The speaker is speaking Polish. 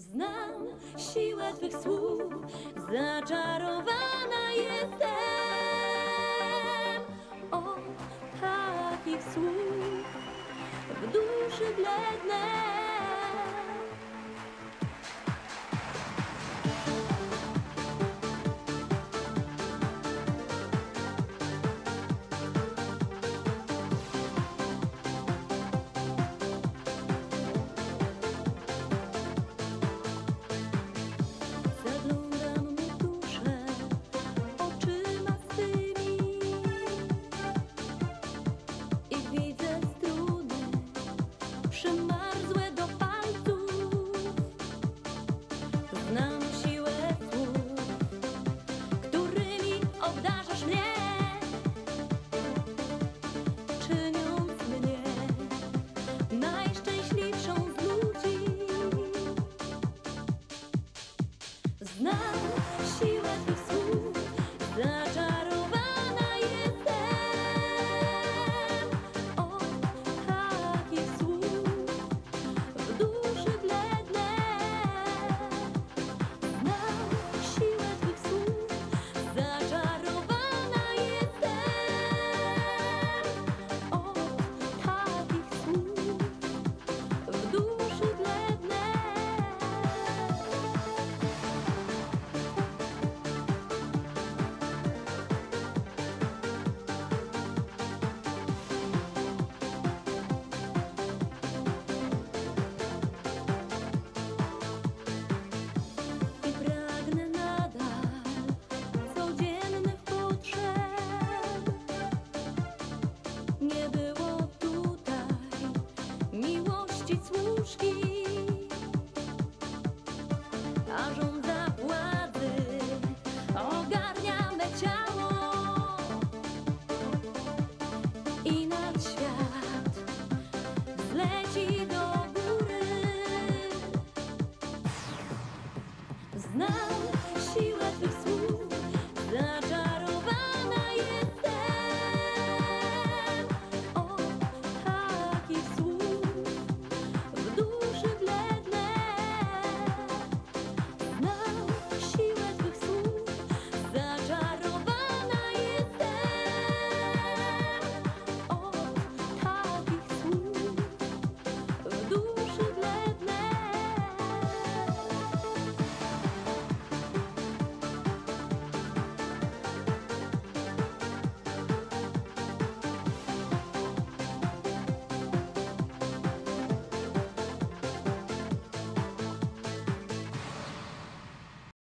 Znam siłę Twych słów, zaczarowana jestem. O takich słów w duszy blednę. Przymarzłe do palców. Znam siłę słów, którymi obdarzasz mnie, czyniąc mnie najszczęśliwszą z ludzi. Znam siłę não.